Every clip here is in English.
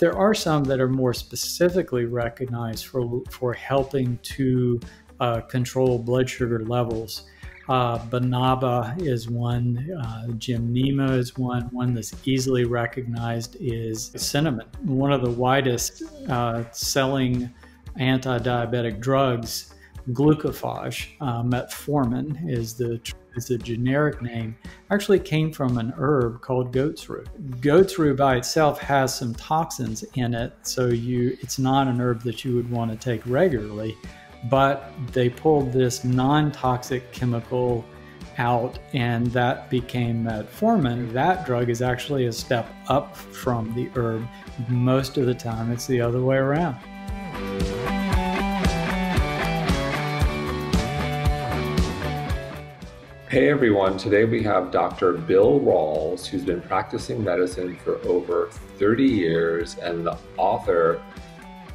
There are some that are more specifically recognized for, for helping to uh, control blood sugar levels. Uh, Banaba is one, uh, Gymnema is one. One that's easily recognized is cinnamon. One of the widest uh, selling anti diabetic drugs, glucophage, uh, metformin is the is a generic name, actually came from an herb called goat's rue. Goat's rue by itself has some toxins in it, so you it's not an herb that you would want to take regularly but they pulled this non-toxic chemical out and that became metformin. That drug is actually a step up from the herb. Most of the time it's the other way around Hey everyone, today we have Dr. Bill Rawls, who's been practicing medicine for over 30 years and the author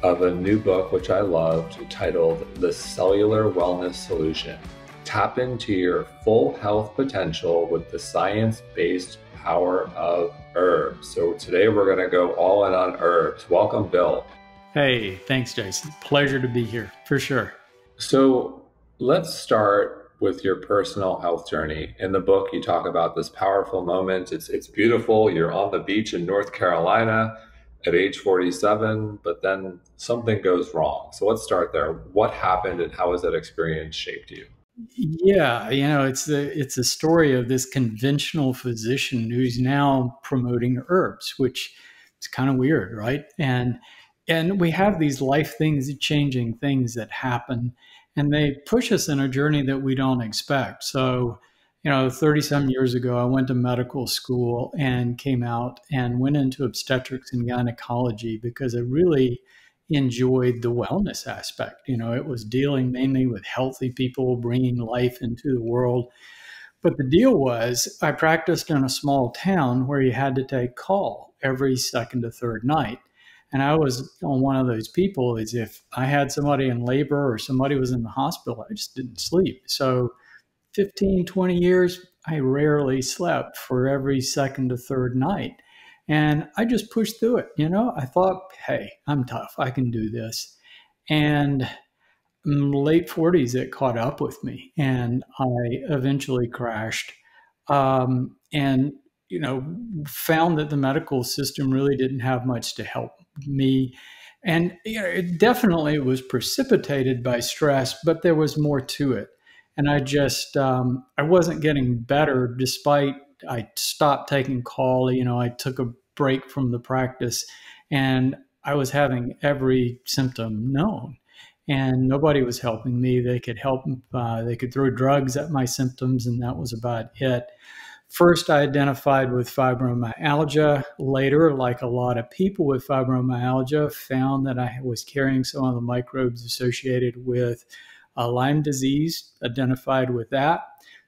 of a new book, which I loved, titled The Cellular Wellness Solution Tap into your full health potential with the science based power of herbs. So today we're going to go all in on herbs. Welcome, Bill. Hey, thanks, Jason. Pleasure to be here for sure. So let's start with your personal health journey. In the book, you talk about this powerful moment. It's it's beautiful. You're on the beach in North Carolina at age 47, but then something goes wrong. So let's start there. What happened and how has that experience shaped you? Yeah, you know, it's the it's a story of this conventional physician who's now promoting herbs, which is kind of weird, right? And and we have these life things changing things that happen and they push us in a journey that we don't expect. So you know, 30 some years ago, I went to medical school and came out and went into obstetrics and gynecology because I really enjoyed the wellness aspect. You know, it was dealing mainly with healthy people, bringing life into the world. But the deal was, I practiced in a small town where you had to take call every second to third night. And I was on one of those people is if I had somebody in labor or somebody was in the hospital, I just didn't sleep. So 15, 20 years, I rarely slept for every second to third night. And I just pushed through it. You know, I thought, hey, I'm tough. I can do this. And late 40s, it caught up with me. And I eventually crashed. Um, and, you know, found that the medical system really didn't have much to help me. And you know, it definitely was precipitated by stress, but there was more to it and I just um, I wasn't getting better despite I stopped taking call. You know, I took a break from the practice, and I was having every symptom known, and nobody was helping me. They could help. Uh, they could throw drugs at my symptoms, and that was about it. First, I identified with fibromyalgia. Later, like a lot of people with fibromyalgia, found that I was carrying some of the microbes associated with uh, Lyme disease, identified with that.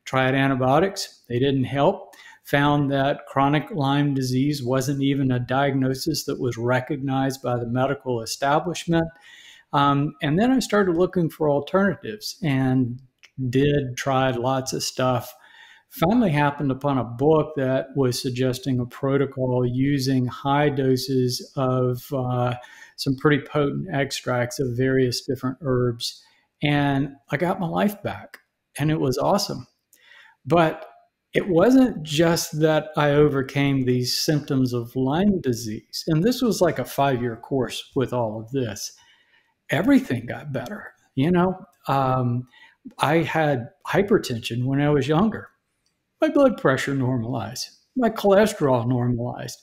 Tried antibiotics, they didn't help. Found that chronic Lyme disease wasn't even a diagnosis that was recognized by the medical establishment. Um, and then I started looking for alternatives and did, tried lots of stuff. Finally, happened upon a book that was suggesting a protocol using high doses of uh, some pretty potent extracts of various different herbs and I got my life back and it was awesome. But it wasn't just that I overcame these symptoms of Lyme disease. And this was like a five year course with all of this. Everything got better. You know, um, I had hypertension when I was younger. My blood pressure normalized, my cholesterol normalized.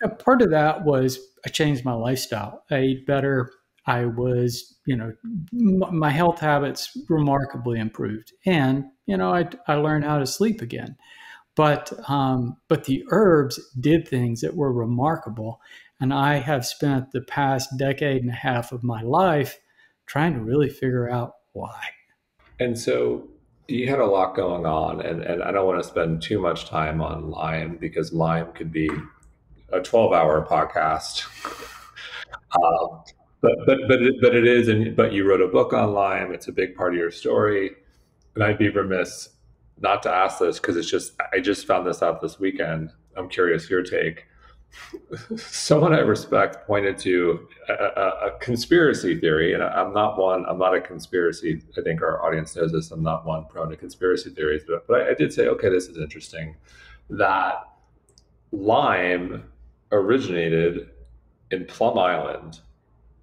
And part of that was I changed my lifestyle. I ate better. I was, you know, my health habits remarkably improved, and you know, I, I learned how to sleep again. But um, but the herbs did things that were remarkable, and I have spent the past decade and a half of my life trying to really figure out why. And so you had a lot going on, and, and I don't want to spend too much time on Lyme because Lyme could be a 12 hour podcast. um, but but but it, but it is, and but you wrote a book on Lyme. It's a big part of your story, and I'd be remiss not to ask this because it's just I just found this out this weekend. I'm curious your take. Someone I respect pointed to a, a, a, conspiracy theory, and I'm not one. I'm not a conspiracy. I think our audience knows this. I'm not one prone to conspiracy theories, but, but I, I did say, okay, this is interesting. That Lyme originated in Plum Island,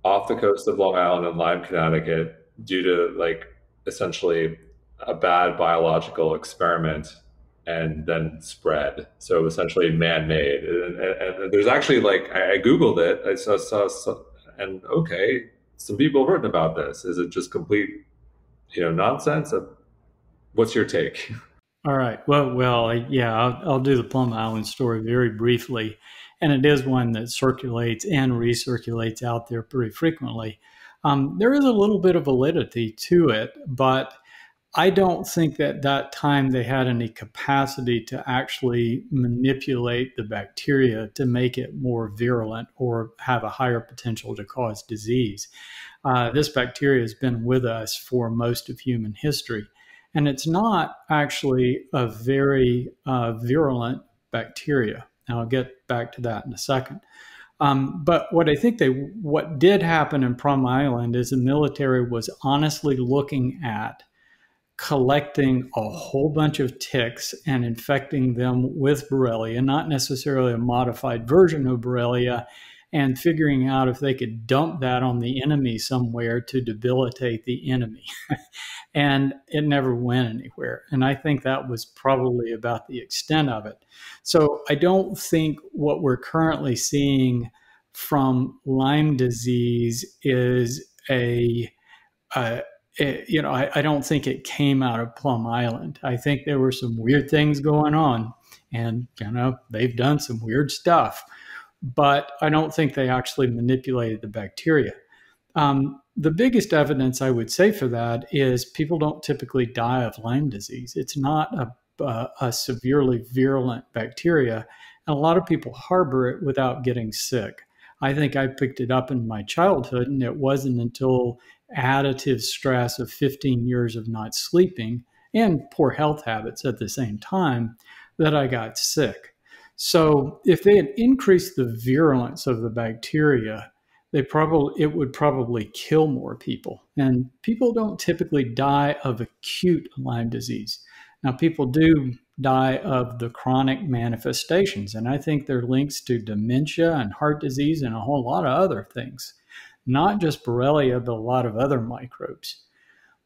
off the coast of Long Island in Lyme, Connecticut, due to like essentially a bad biological experiment and then spread. So essentially man-made. And, and, and there's actually like I, googled it. I saw, saw, and okay, some people have written about this. Is it just complete, you know, nonsense? What's your take? All right. Well, well, yeah, I'll, I'll do the Plum Island story very briefly, and it is one that circulates and recirculates out there pretty frequently. Um, there is a little bit of validity to it, but I don't think that that time they had any capacity to actually manipulate the bacteria to make it more virulent or have a higher potential to cause disease. Uh, this bacteria has been with us for most of human history, and it's not actually a very uh, virulent bacteria. Now I'll get back to that in a second. Um, but what I think they what did happen in Plum Island is the military was honestly looking at collecting a whole bunch of ticks and infecting them with Borrelia, not necessarily a modified version of Borrelia, and figuring out if they could dump that on the enemy somewhere to debilitate the enemy. and it never went anywhere. And I think that was probably about the extent of it. So I don't think what we're currently seeing from Lyme disease is a, a it, you know, I, I, don't think it came out of Plum Island. I think there were some weird things going on, and you know, they've done some weird stuff, but I don't think they actually manipulated the bacteria. Um, the biggest evidence I would say for that is people don't typically die of Lyme disease. It's not a, a, a severely virulent bacteria, and a lot of people harbor it without getting sick. I think I picked it up in my childhood, and it wasn't until additive stress of 15 years of not sleeping and poor health habits at the same time that I got sick. So if they had increased the virulence of the bacteria, they probably it would probably kill more people. And people don't typically die of acute Lyme disease. Now people do die of the chronic manifestations, and I think there are links to dementia and heart disease and a whole lot of other things not just Borrelia, but a lot of other microbes.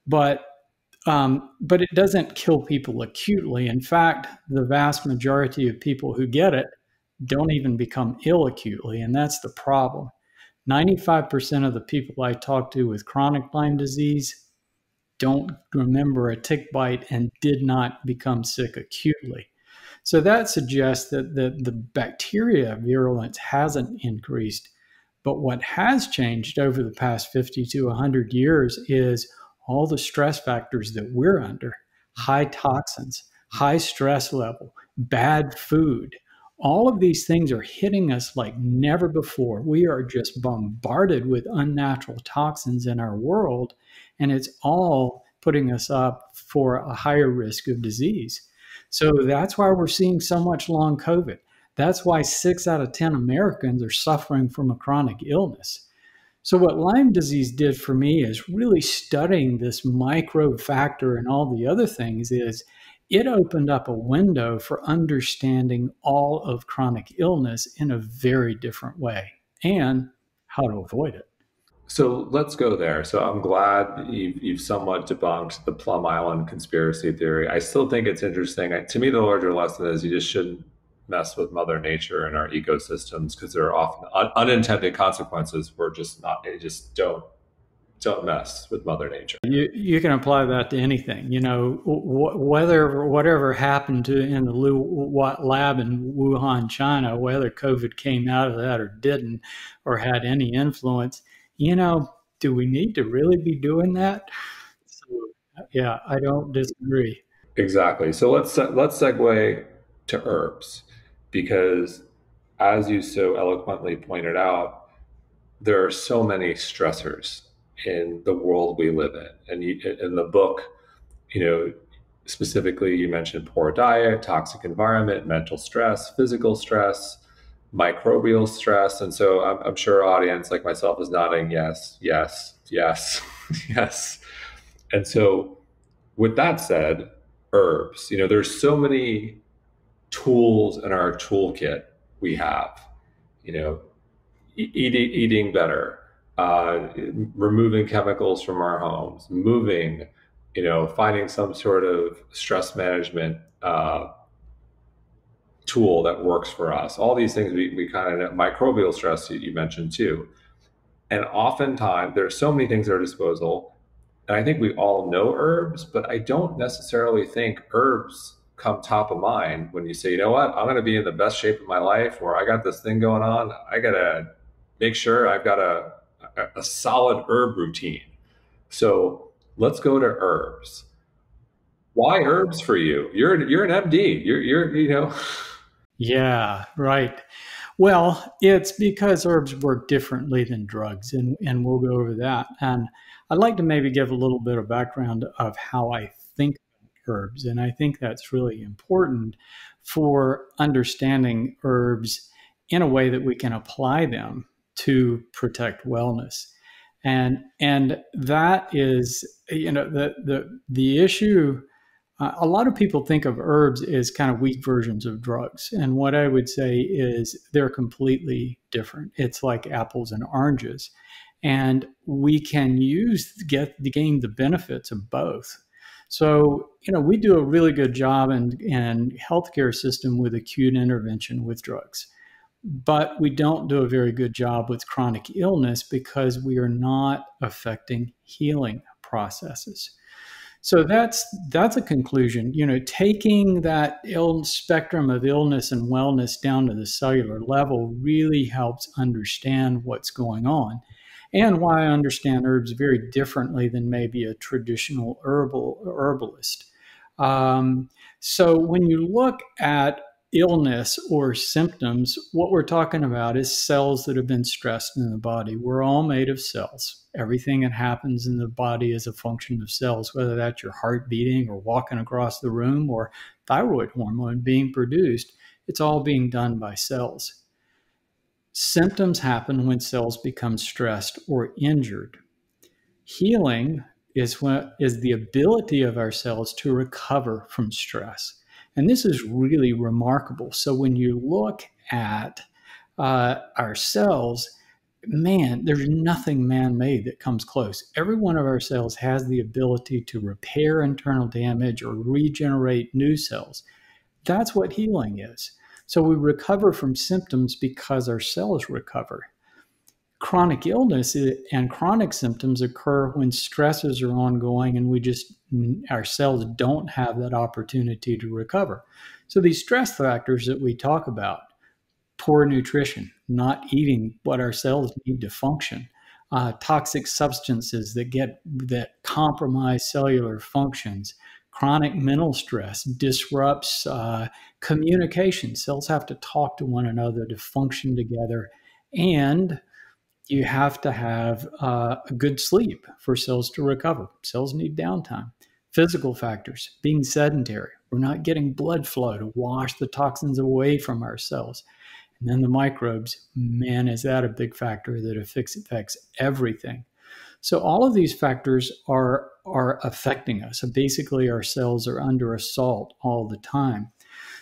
But um, but it doesn't kill people acutely. In fact, the vast majority of people who get it don't even become ill acutely, and that's the problem. 95% of the people I talk to with chronic Lyme disease don't remember a tick bite and did not become sick acutely. So that suggests that the, the bacteria virulence hasn't increased but what has changed over the past 50 to 100 years is all the stress factors that we're under high toxins, high stress level, bad food. All of these things are hitting us like never before. We are just bombarded with unnatural toxins in our world, and it's all putting us up for a higher risk of disease. So that's why we're seeing so much long COVID. That's why six out of 10 Americans are suffering from a chronic illness. So, what Lyme disease did for me is really studying this microbe factor and all the other things, is it opened up a window for understanding all of chronic illness in a very different way and how to avoid it. So let's go there. So I'm glad you've, you've, somewhat debunked the Plum Island conspiracy theory. I still think it's interesting. To me, the larger lesson is you just shouldn't mess with Mother Nature and our ecosystems because there are often un- unintended consequences. We're just not, they just don't don't mess with Mother Nature. You you can apply that to anything. You know, wh- whether whatever happened to in the lu lab in Wuhan, China, whether COVID came out of that or didn't, or had any influence. You know, do we need to really be doing that? So, yeah, I don't disagree. Exactly. So let's let's segue to herbs because as you so eloquently pointed out, there are so many stressors in the world we live in. And you, in the book, you know, specifically you mentioned poor diet, toxic environment, mental stress, physical stress, microbial stress. And so I'm, I'm sure audience like myself is nodding, yes, yes, yes, yes. And so with that said, herbs, you know, there's so many tools in our toolkit we have, you know, eating, eating better, uh, removing chemicals from our homes, moving, you know, finding some sort of stress management uh, tool that works for us. All these things we, we kind of microbial stress you, you mentioned too. And oftentimes there's so many things at our disposal. And I think we all know herbs, but I don't necessarily think herbs come top of mind when you say, you know what, I'm going to be in the best shape of my life, or I got this thing going on. I got to make sure I've got a, a, solid herb routine. So let's go to herbs. Why herbs for you? You're you're an MD. You're you're you know. Yeah, right. Well, it's because herbs work differently than drugs, and, and we'll go over that. And I'd like to maybe give a little bit of background of how I think herbs. And I think that's really important for understanding herbs in a way that we can apply them to protect wellness. And and that is, you know, the the the issue uh, a lot of people think of herbs as kind of weak versions of drugs. And what I would say is they're completely different. It's like apples and oranges. And we can use, get, gain the benefits of both. So, you know, we do a really good job in, in healthcare system with acute intervention with drugs. But we don't do a very good job with chronic illness because we are not affecting healing processes. So that's that's a conclusion. You know, taking that ill spectrum of illness and wellness down to the cellular level really helps understand what's going on, and why I understand herbs very differently than maybe a traditional herbal herbalist. Um, so when you look at illness or symptoms, what we're talking about is cells that have been stressed in the body. We're all made of cells. Everything that happens in the body is a function of cells, whether that's your heart beating or walking across the room or thyroid hormone being produced. It's all being done by cells. Symptoms happen when cells become stressed or injured. Healing is, what, is the ability of our cells to recover from stress and this is really remarkable. So when you look at uh, our cells, man, there's nothing man made that comes close. Every one of our cells has the ability to repair internal damage or regenerate new cells. That's what healing is. So we recover from symptoms because our cells recover. Chronic illness and chronic symptoms occur when stresses are ongoing and we just our cells don't have that opportunity to recover. So these stress factors that we talk about poor nutrition not eating what our cells need to function uh, toxic substances that get that compromise cellular functions chronic mental stress disrupts uh, communication cells have to talk to one another to function together and you have to have uh, a good sleep for cells to recover. Cells need downtime. Physical factors, being sedentary, we're not getting blood flow to wash the toxins away from our cells. And then the microbes, man, is that a big factor that affects, affects everything. So all of these factors are, are affecting us. So basically, our cells are under assault all the time.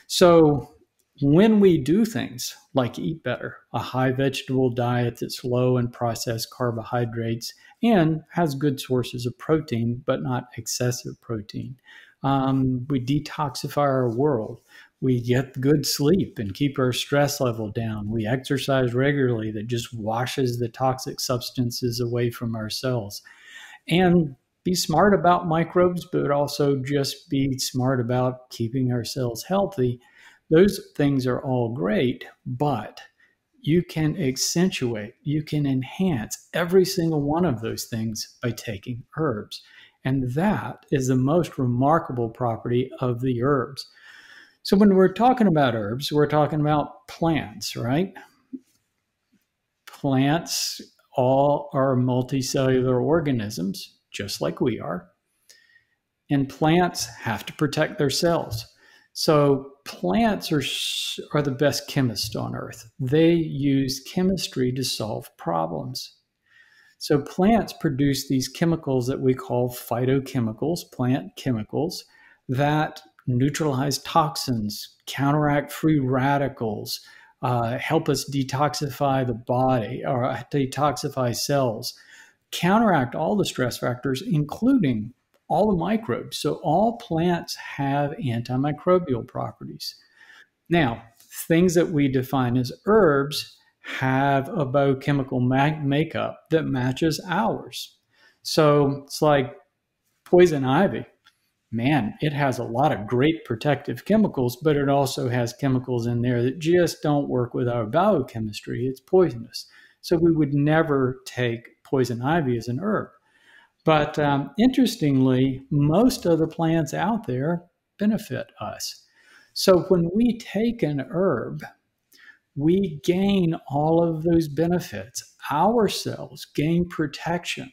So when we do things like eat better, a high vegetable diet that's low in processed carbohydrates and has good sources of protein, but not excessive protein. Um, we detoxify our world. We get good sleep and keep our stress level down. We exercise regularly that just washes the toxic substances away from our cells. And be smart about microbes, but also just be smart about keeping ourselves healthy those things are all great, but you can accentuate, you can enhance every single one of those things by taking herbs. And that is the most remarkable property of the herbs. So, when we're talking about herbs, we're talking about plants, right? Plants all are multicellular organisms, just like we are. And plants have to protect their cells. So plants are, are the best chemists on earth. They use chemistry to solve problems. So plants produce these chemicals that we call phytochemicals, plant chemicals, that neutralize toxins, counteract free radicals, uh, help us detoxify the body or detoxify cells, counteract all the stress factors, including all the microbes. So all plants have antimicrobial properties. Now, things that we define as herbs have a biochemical ma- makeup that matches ours. So it's like poison ivy. Man, it has a lot of great protective chemicals, but it also has chemicals in there that just don't work with our biochemistry. It's poisonous. So we would never take poison ivy as an herb. But um, interestingly, most of the plants out there benefit us. So when we take an herb, we gain all of those benefits. Our cells gain protection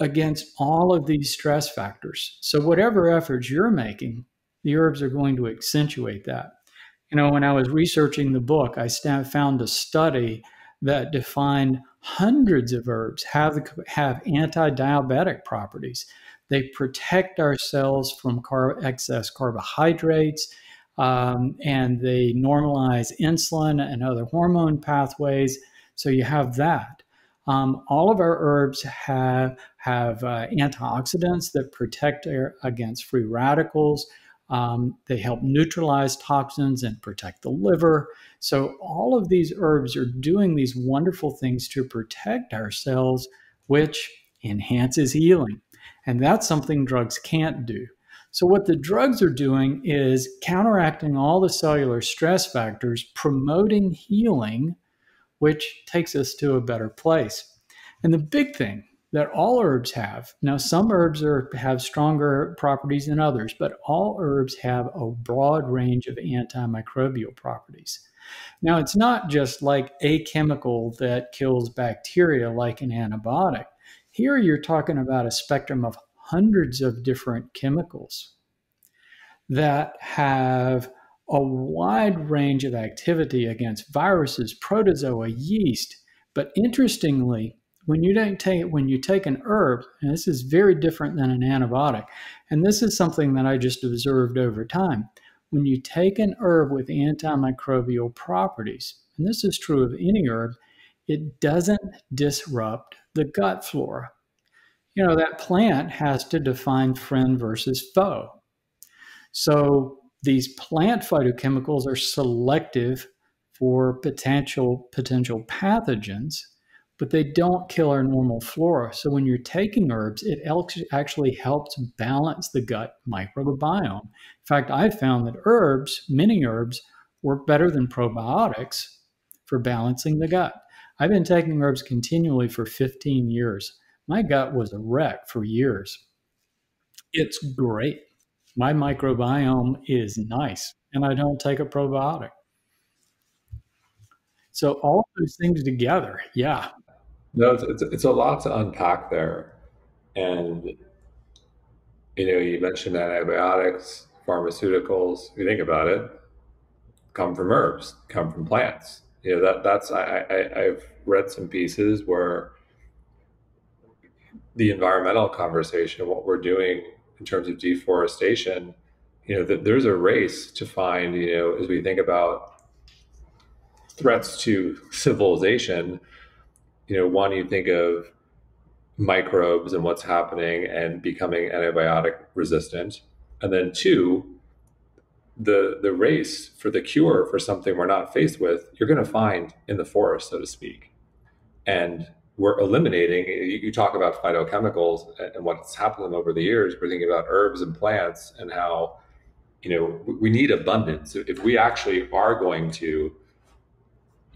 against all of these stress factors. So, whatever efforts you're making, the herbs are going to accentuate that. You know, when I was researching the book, I found a study that defined hundreds of herbs have, have anti-diabetic properties. They protect our cells from car- excess carbohydrates, um, and they normalize insulin and other hormone pathways. So you have that. Um, all of our herbs have have uh, antioxidants that protect against free radicals. Um, they help neutralize toxins and protect the liver. So, all of these herbs are doing these wonderful things to protect our cells, which enhances healing. And that's something drugs can't do. So, what the drugs are doing is counteracting all the cellular stress factors, promoting healing, which takes us to a better place. And the big thing that all herbs have. Now, some herbs are, have stronger properties than others, but all herbs have a broad range of antimicrobial properties. Now, it's not just like a chemical that kills bacteria like an antibiotic. Here, you're talking about a spectrum of hundreds of different chemicals that have a wide range of activity against viruses, protozoa, yeast. But interestingly, when you don't take when you take an herb, and this is very different than an antibiotic, and this is something that I just observed over time. When you take an herb with antimicrobial properties, and this is true of any herb, it doesn't disrupt the gut flora. You know, that plant has to define friend versus foe. So these plant phytochemicals are selective for potential potential pathogens but they don't kill our normal flora. So when you're taking herbs, it actually helps balance the gut microbiome. In fact, I've found that herbs, many herbs, work better than probiotics for balancing the gut. I've been taking herbs continually for 15 years. My gut was a wreck for years. It's great. My microbiome is nice, and I don't take a probiotic. So all those things together, yeah, no, it's, it's, it's a lot to unpack there. And, you know, you mentioned antibiotics, pharmaceuticals, if you think about it, come from herbs, come from plants. You know, that that's, I, I, I've read some pieces where the environmental conversation, what we're doing in terms of deforestation, you know, that there's a race to find, you know, as we think about threats to civilization, you know, one, you think of microbes and what's happening and becoming antibiotic resistant. And then two, the the race for the cure for something we're not faced with, you're going to find in the forest, so to speak. And we're eliminating. You, you talk about phytochemicals and what's happened over the years. We're thinking about herbs and plants and how you know we need abundance. If we actually are going to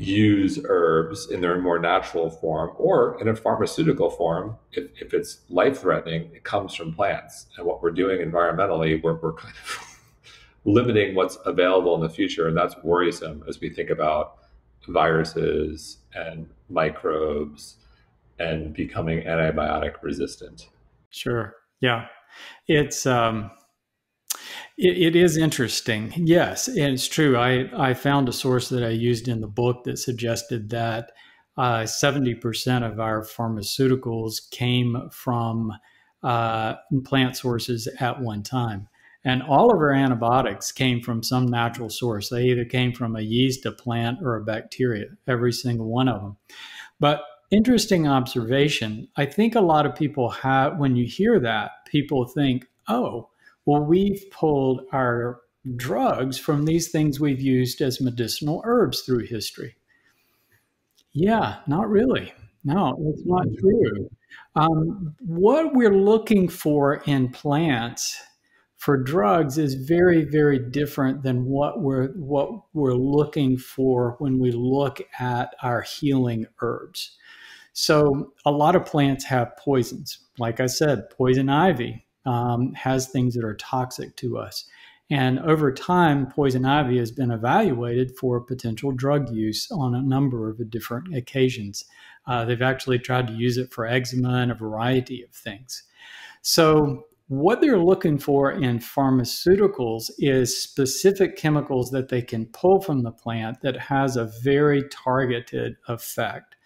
use herbs in their more natural form or in a pharmaceutical form if, if it's life threatening it comes from plants. And what we're doing environmentally we're, we're kind of limiting what's available in the future and that's worrisome as we think about viruses and microbes and becoming antibiotic resistant. Sure. Yeah. It's um it, it is interesting. Yes, and it's true. I, I found a source that I used in the book that suggested that uh, 70% of our pharmaceuticals came from uh, plant sources at one time. And all of our antibiotics came from some natural source. They either came from a yeast, a plant, or a bacteria, every single one of them. But interesting observation. I think a lot of people have, when you hear that, people think, oh, well, we've pulled our drugs from these things we've used as medicinal herbs through history. Yeah, not really. No, it's not true. Um, what we're looking for in plants for drugs is very, very different than what we're what we're looking for when we look at our healing herbs. So a lot of plants have poisons. Like I said, poison ivy um, has things that are toxic to us. And over time, poison ivy has been evaluated for potential drug use on a number of different occasions. Uh, they've actually tried to use it for eczema and a variety of things. So, what they're looking for in pharmaceuticals is specific chemicals that they can pull from the plant that has a very targeted effect,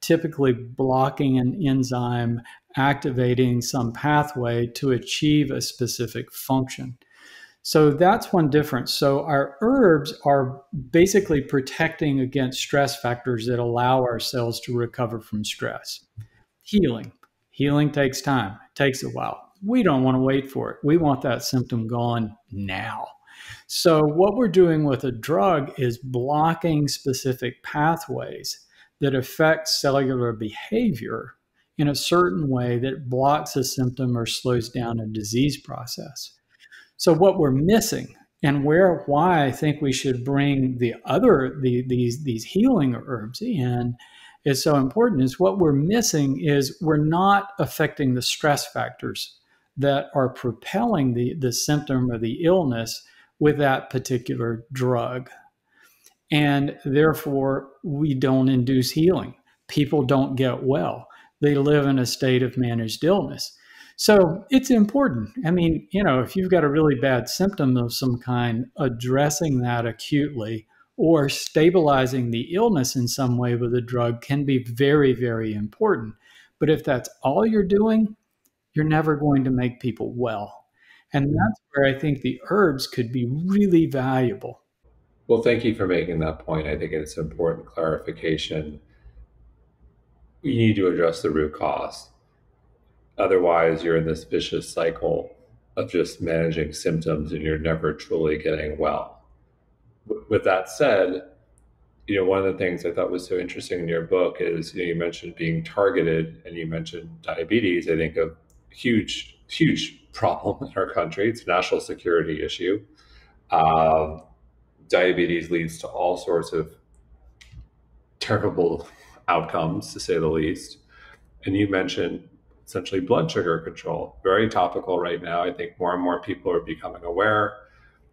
typically blocking an enzyme, activating some pathway to achieve a specific function. So that's one difference. So our herbs are basically protecting against stress factors that allow our cells to recover from stress. Healing. Healing takes time, it takes a while. We don't want to wait for it. We want that symptom gone now. So, what we're doing with a drug is blocking specific pathways that affect cellular behavior in a certain way that blocks a symptom or slows down a disease process. So what we're missing and where why I think we should bring the other the, these these healing herbs in is so important is what we're missing is we're not affecting the stress factors that are propelling the, the symptom or the illness with that particular drug. And therefore, we don't induce healing. People don't get well. They live in a state of managed illness. So it's important. I mean, you know, if you've got a really bad symptom of some kind, addressing that acutely or stabilizing the illness in some way with a drug can be very, very important. But if that's all you're doing, you're never going to make people well. And that's where I think the herbs could be really valuable. Well, thank you for making that point. I think it's important clarification. You need to address the root cause Otherwise, you're in this vicious cycle of just managing symptoms and you're never truly getting well. With that said, you know, one of the things I thought was so interesting in your book is, you know, you mentioned being targeted and you mentioned diabetes. I think a huge, huge problem in our country. It's a national security issue. Um, diabetes leads to all sorts of terrible outcomes, to say the least. And you mentioned essentially blood sugar control. Very topical right now. I think more and more people are becoming aware.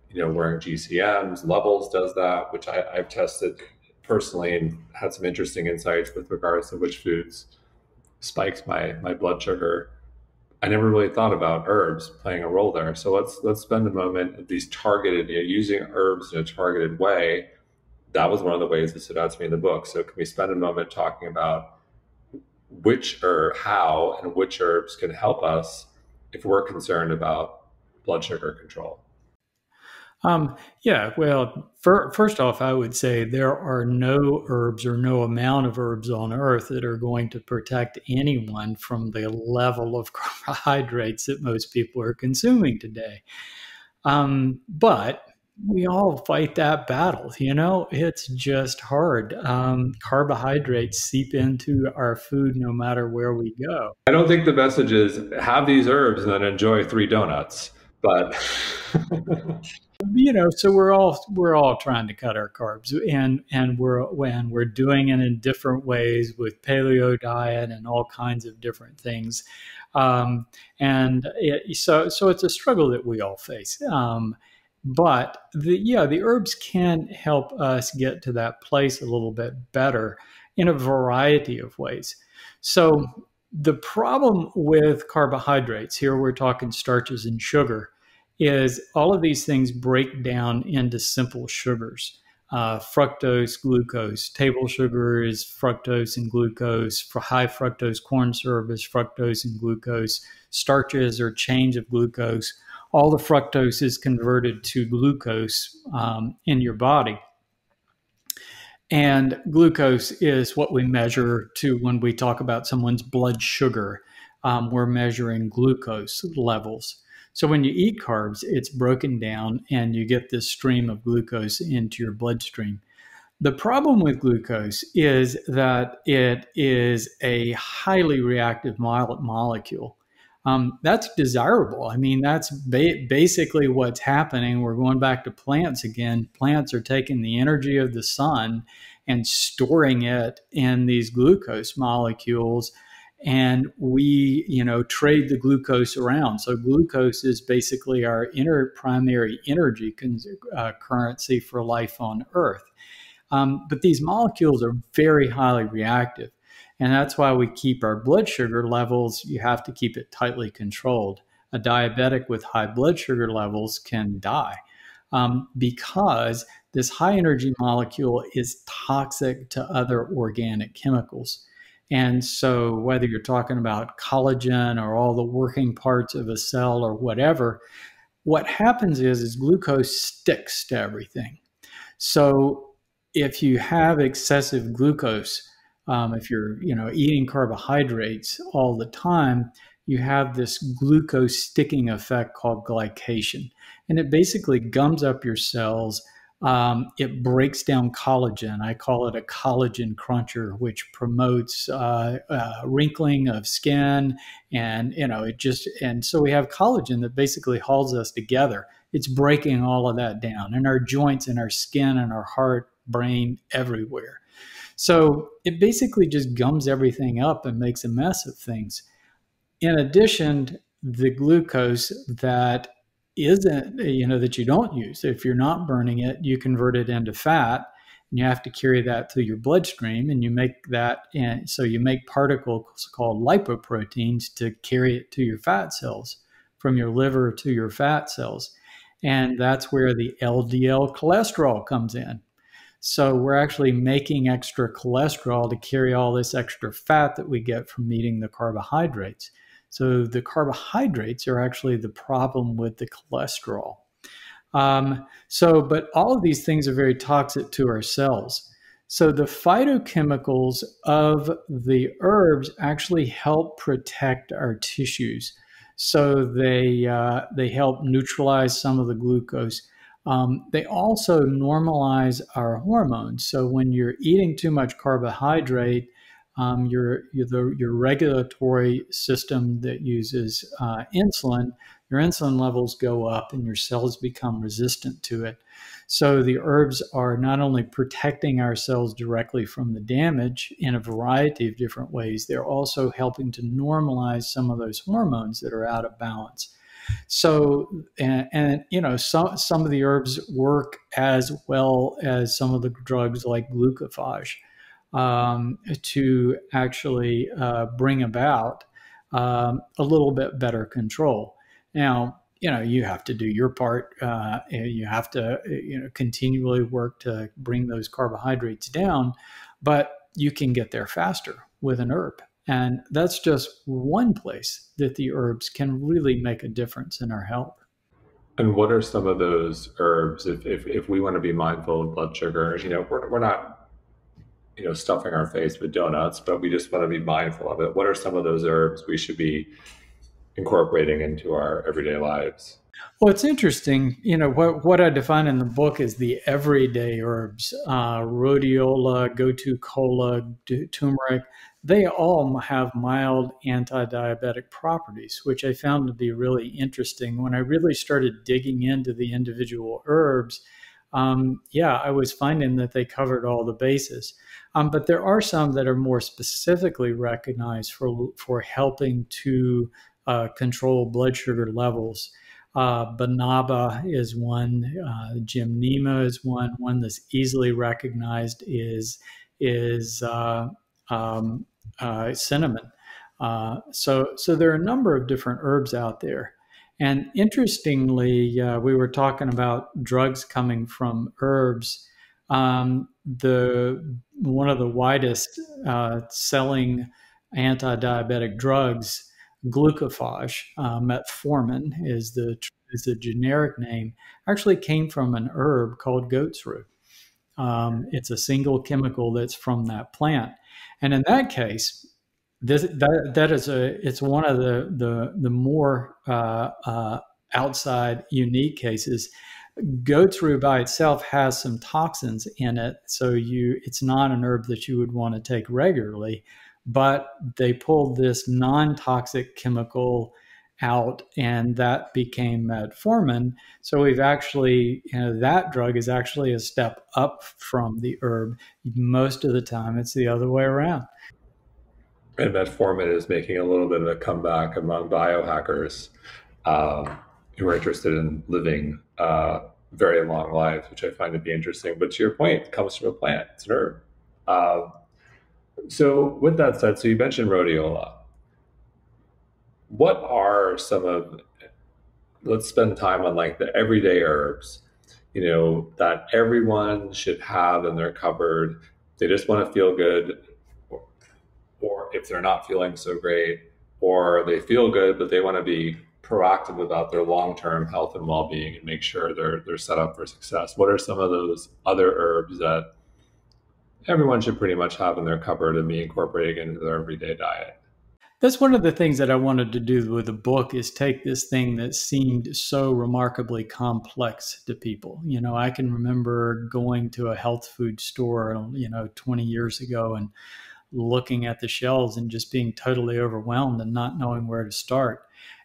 You know, wearing GCMs, Levels does that, which I, I've tested personally and had some interesting insights with regards to which foods spikes my my blood sugar. I never really thought about herbs playing a role there. So let's let's spend a moment at these targeted, you know, using herbs in a targeted way. That was one of the ways that stood out to me in the book. So can we spend a moment talking about which or how and which herbs can help us if we're concerned about blood sugar control? Um, yeah, well, for, first off, I would say there are no herbs or no amount of herbs on earth that are going to protect anyone from the level of carbohydrates that most people are consuming today. Um, but we all fight that battle. You know, it's just hard. Um, carbohydrates seep into our food no matter where we go. I don't think the message is have these herbs and then enjoy three donuts, but. you know so we're all we're all trying to cut our carbs and and we're when we're doing it in different ways with paleo diet and all kinds of different things um, and it, so so it's a struggle that we all face um, but the, yeah, the herbs can help us get to that place a little bit better in a variety of ways. So the problem with carbohydrates, here we're talking starches and sugar, is all of these things break down into simple sugars. Uh, fructose, glucose. Table sugar is fructose and glucose. For high fructose corn syrup is fructose and glucose. Starches are change of glucose. All the fructose is converted to glucose um, in your body. And glucose is what we measure to when we talk about someone's blood sugar. Um, we're measuring glucose levels. So when you eat carbs, it's broken down and you get this stream of glucose into your bloodstream. The problem with glucose is that it is a highly reactive molecule. Um, that's desirable. I mean, that's ba- basically what's happening. We're going back to plants again. Plants are taking the energy of the sun and storing it in these glucose molecules and we you know trade the glucose around so glucose is basically our inner primary energy uh, currency for life on earth um, but these molecules are very highly reactive and that's why we keep our blood sugar levels you have to keep it tightly controlled a diabetic with high blood sugar levels can die um, because this high energy molecule is toxic to other organic chemicals and so, whether you're talking about collagen or all the working parts of a cell or whatever, what happens is, is glucose sticks to everything. So, if you have excessive glucose, um, if you're you know eating carbohydrates all the time, you have this glucose sticking effect called glycation, and it basically gums up your cells um, it breaks down collagen. I call it a collagen cruncher, which promotes uh, uh, wrinkling of skin, and you know it just and so we have collagen that basically holds us together. It's breaking all of that down in our joints, and our skin, and our heart, brain, everywhere. So it basically just gums everything up and makes a mess of things. In addition, the glucose that isn't, you know, that you don't use. If you're not burning it, you convert it into fat and you have to carry that through your bloodstream and you make that and so you make particles called lipoproteins to carry it to your fat cells from your liver to your fat cells and that's where the LDL cholesterol comes in so we're actually making extra cholesterol to carry all this extra fat that we get from eating the carbohydrates so the carbohydrates are actually the problem with the cholesterol. Um, so, but all of these things are very toxic to our cells. So the phytochemicals of the herbs actually help protect our tissues. So they uh, they help neutralize some of the glucose. Um, they also normalize our hormones. So when you're eating too much carbohydrate, um, your, your, the, your regulatory system that uses uh, insulin, your insulin levels go up and your cells become resistant to it. So the herbs are not only protecting our cells directly from the damage in a variety of different ways, they're also helping to normalize some of those hormones that are out of balance. So, and, and, you know, some some of the herbs work as well as some of the drugs like glucophage um, to actually uh, bring about um, a little bit better control. Now, you know, you have to do your part. Uh, you have to, you know, continually work to bring those carbohydrates down, but you can get there faster with an herb. And that's just one place that the herbs can really make a difference in our health. And what are some of those herbs if, if, if we want to be mindful of blood sugar? You know, we're, we're not you know stuffing our face with donuts, but we just want to be mindful of it. What are some of those herbs we should be incorporating into our everyday lives? Well, it's interesting. You know what what I define in the book is the everyday herbs: uh, rhodiola, gotu kola, turmeric. They all have mild anti-diabetic properties, which I found to be really interesting. When I really started digging into the individual herbs, um, yeah, I was finding that they covered all the bases. Um, but there are some that are more specifically recognized for for helping to uh, control blood sugar levels. Uh, Banaba is one. Uh, Gymnema is one. One that's easily recognized is is uh, um, uh, cinnamon. Uh, so so there are a number of different herbs out there. And interestingly, uh, we were talking about drugs coming from herbs. Um, the one of the widest uh, selling anti-diabetic drugs, glucophage, uh, metformin is the is the generic name, actually came from an herb called goat's rue. Um, it's a single chemical that's from that plant, and in that case, this, that that is a it's one of the the the more uh, uh, outside unique cases. Goat's rue by itself has some toxins in it so you it's not an herb that you would want to take regularly but they pulled this non-toxic chemical out and that became metformin so we've actually you know that drug is actually a step up from the herb most of the time it's the other way around and metformin is making a little bit of a comeback among biohackers um, who are interested in living uh, very long lives, which I find to be interesting. But to your point, it comes from a plant, it's an herb. Uh, so, with that said, so you mentioned rhodiola. What are some of, let's spend time on like the everyday herbs, you know, that everyone should have in their cupboard. They just want to feel good, or, or if they're not feeling so great, or they feel good, but they want to be proactive about their long-term health and well-being and make sure they're they're set up for success. What are some of those other herbs that everyone should pretty much have in their cupboard and be incorporating into their everyday diet? That's one of the things that I wanted to do with the book is take this thing that seemed so remarkably complex to people. You know, I can remember going to a health food store, you know, 20 years ago and looking at the shelves and just being totally overwhelmed and not knowing where to start.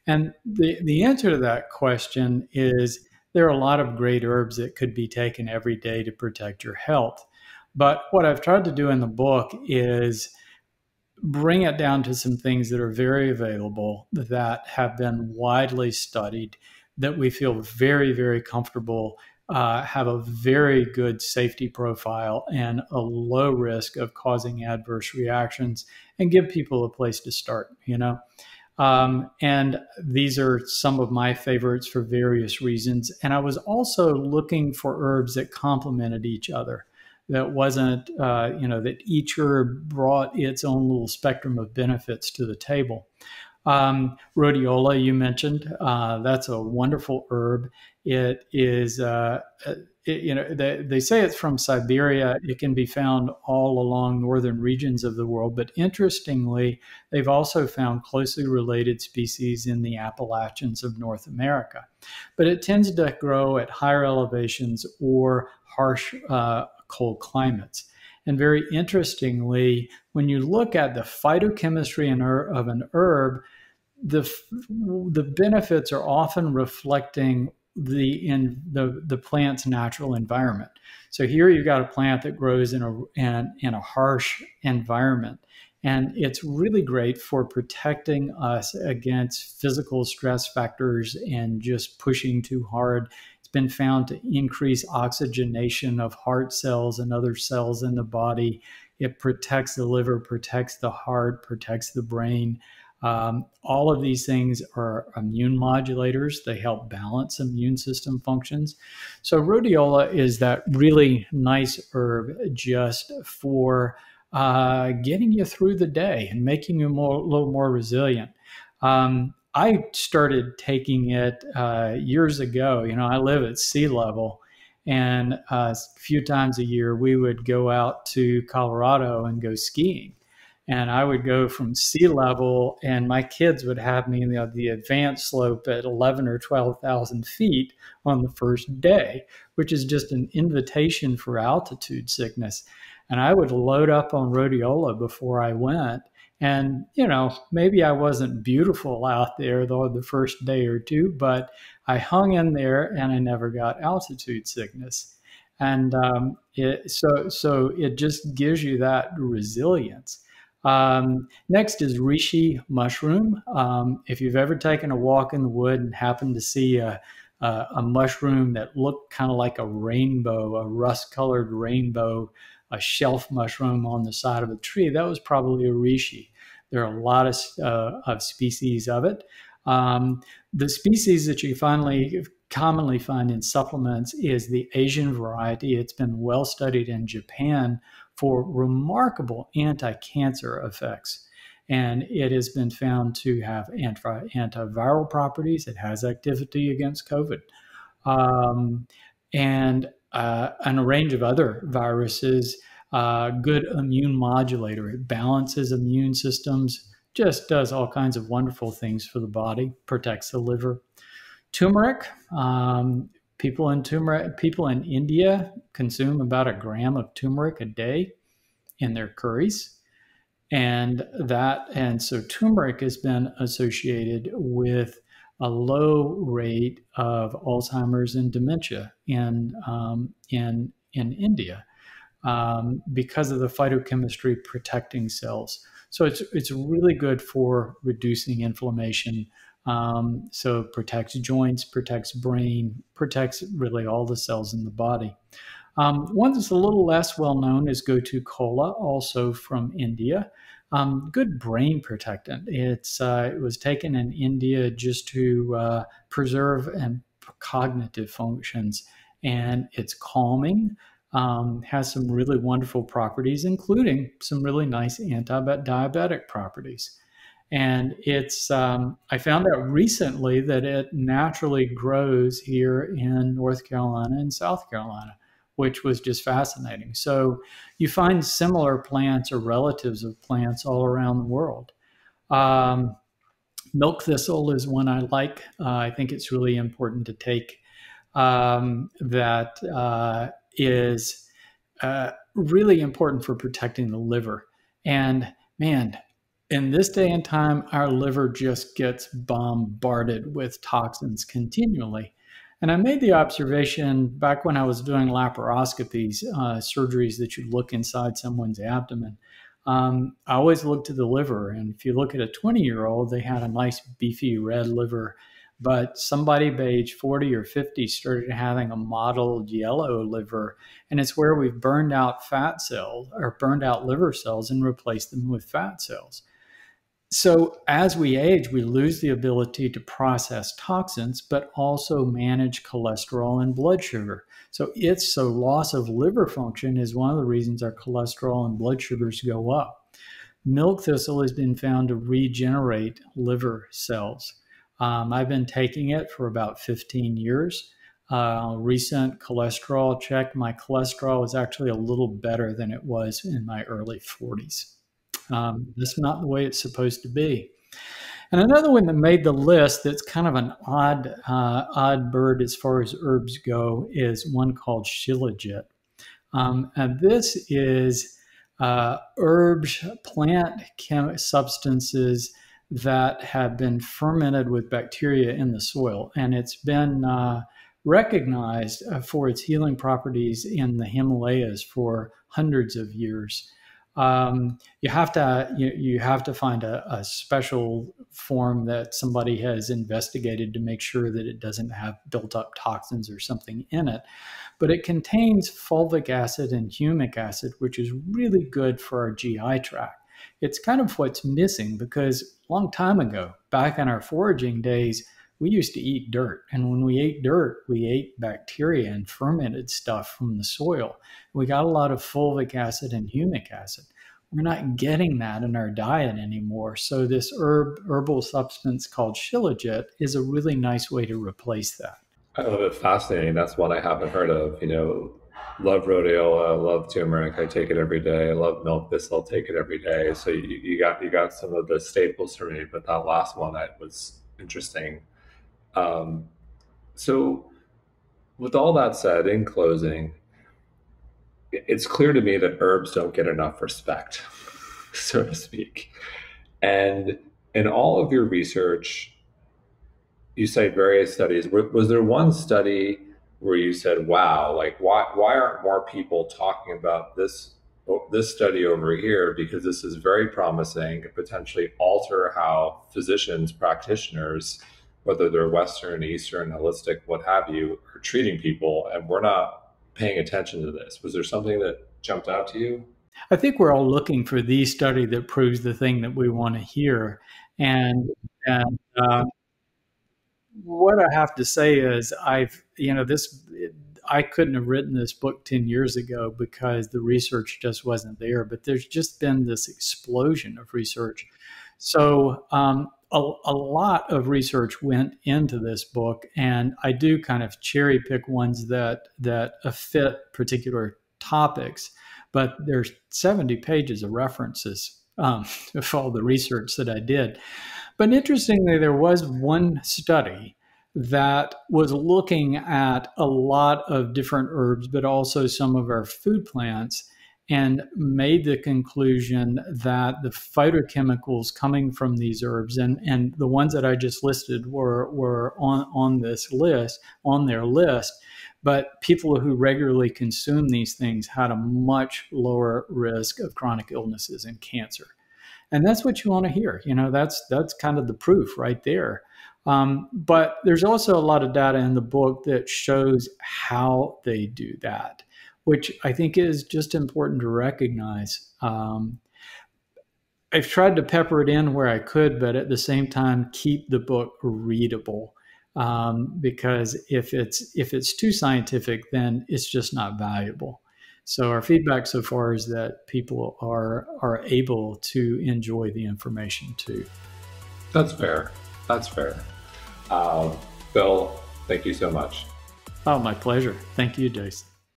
And the, the answer to that question is there are a lot of great herbs that could be taken every day to protect your health. But what I've tried to do in the book is bring it down to some things that are very available that have been widely studied that we feel very, very comfortable, uh, have a very good safety profile and a low risk of causing adverse reactions, and give people a place to start, you know? Um, and these are some of my favorites for various reasons. And I was also looking for herbs that complemented each other. That wasn't, uh, you know, that each herb brought its own little spectrum of benefits to the table. Um, rhodiola, you mentioned, uh, that's a wonderful herb. It is uh, it, you know, they, they say it's from Siberia. It can be found all along northern regions of the world. But interestingly, they've also found closely related species in the Appalachians of North America. But it tends to grow at higher elevations or harsh uh, cold climates. And very interestingly, when you look at the phytochemistry of an herb, the, the benefits are often reflecting the in the the plant's natural environment. So here you've got a plant that grows in a in, in a harsh environment, and it's really great for protecting us against physical stress factors and just pushing too hard. Been found to increase oxygenation of heart cells and other cells in the body. It protects the liver, protects the heart, protects the brain. Um, all of these things are immune modulators. They help balance immune system functions. So, rhodiola is that really nice herb just for uh, getting you through the day and making you more, a little more resilient. Um, I started taking it uh, years ago. You know, I live at sea level, and uh, a few times a year we would go out to Colorado and go skiing and I would go from sea level, and my kids would have me in the, the advanced slope at 11 or 12,000 feet on the first day, which is just an invitation for altitude sickness. And I would load up on rhodiola before I went. And, you know, maybe I wasn't beautiful out there though the first day or two, but I hung in there and I never got altitude sickness. And um, it, so, so it just gives you that resilience. Um, next is reishi mushroom. Um, if you've ever taken a walk in the wood and happened to see a, a, a mushroom that looked kind of like a rainbow, a rust colored rainbow, a shelf mushroom on the side of a tree, that was probably a reishi. There are a lot of, uh, of species of it. Um, the species that you finally commonly find in supplements is the Asian variety. It's been well studied in Japan for remarkable anti cancer effects. And it has been found to have anti- antiviral properties. It has activity against COVID. Um, and, uh, and a range of other viruses. Uh, good immune modulator. It balances immune systems, just does all kinds of wonderful things for the body, protects the liver. Turmeric, um, people in turmeric, people in India consume about a gram of turmeric a day in their curries. And that, and so turmeric has been associated with a low rate of Alzheimer's and dementia in um, in in India um, because of the phytochemistry protecting cells. So it's it's really good for reducing inflammation. Um, so protects joints, protects brain, protects really all the cells in the body. Um, one that's a little less well known is Gotu Kola, also from India. Um, good brain protectant. It's uh, it was taken in India just to uh, preserve and cognitive functions, and it's calming. Um, has some really wonderful properties, including some really nice anti-diabetic properties. And it's um, I found out recently that it naturally grows here in North Carolina and South Carolina which was just fascinating. So you find similar plants or relatives of plants all around the world. Um, milk thistle is one I like. Uh, I think it's really important to take. Um, that uh, is uh, really important for protecting the liver. And man, in this day and time, our liver just gets bombarded with toxins continually. And I made the observation back when I was doing laparoscopies, uh, surgeries that you look inside someone's abdomen. Um, I always look to the liver. And if you look at a 20 year old, they had a nice, beefy red liver. But somebody by age 40 or 50 started having a mottled yellow liver. And it's where we've burned out fat cells or burned out liver cells and replaced them with fat cells. So, as we age, we lose the ability to process toxins, but also manage cholesterol and blood sugar. So, it's so loss of liver function is one of the reasons our cholesterol and blood sugars go up. Milk thistle has been found to regenerate liver cells. Um, I've been taking it for about 15 years. Uh, recent cholesterol check, my cholesterol is actually a little better than it was in my early 40s. Um, that's not the way it's supposed to be. And another one that made the list that's kind of an odd, uh, odd bird as far as herbs go is one called Shilajit. Um, and this is uh, herbs, plant chem- substances that have been fermented with bacteria in the soil. And it's been uh, recognized uh, for its healing properties in the Himalayas for hundreds of years um, you have to you, you have to find a, a, special form that somebody has investigated to make sure that it doesn't have built up toxins or something in it. But it contains fulvic acid and humic acid, which is really good for our GI tract. It's kind of what's missing because a long time ago, back in our foraging days, we used to eat dirt. And when we ate dirt, we ate bacteria and fermented stuff from the soil. We got a lot of fulvic acid and humic acid. We're not getting that in our diet anymore. So this herb herbal substance called shilajit is a really nice way to replace that. I love it. Fascinating. That's one I haven't heard of. You know, love rhodiola, love turmeric. I take it every day. I love milk thistle. Take it every day. So you, you got you got some of the staples for me, but that last one that was interesting. Um, so, with all that said, in closing, it's clear to me that herbs don't get enough respect, so to speak. And in all of your research, you cite various studies. Was there one study where you said, "Wow, like why why aren't more people talking about this this study over here because this is very promising, could potentially alter how physicians, practitioners whether they're Western, Eastern, holistic, what have you, are treating people, and we're not paying attention to this. Was there something that jumped out to you? I think we're all looking for the study that proves the thing that we want to hear, and and uh, what I have to say is I've, you know, this, I couldn't have written this book 10 years ago because the research just wasn't there, but there's just been this explosion of research. So, um, a, a, lot of research went into this book, and I do kind of cherry pick ones that that fit particular topics. But there's 70 pages of references um, of all the research that I did. But interestingly, there was one study that was looking at a lot of different herbs, but also some of our food plants, and made the conclusion that the phytochemicals coming from these herbs and, and the ones that I just listed were, were on, on this list, on their list, but people who regularly consume these things had a much lower risk of chronic illnesses and cancer. And that's what you want to hear you know that's that's kind of the proof right there. Um, but there's also a lot of data in the book that shows how they do that which i think is just important to recognize um, i've tried to pepper it in where i could but at the same time keep the book readable um, because if it's if it's too scientific then it's just not valuable so our feedback so far is that people are are able to enjoy the information too. That's fair. That's fair. Uh, Bill, thank you so much. Oh, my pleasure. Thank you, Jason.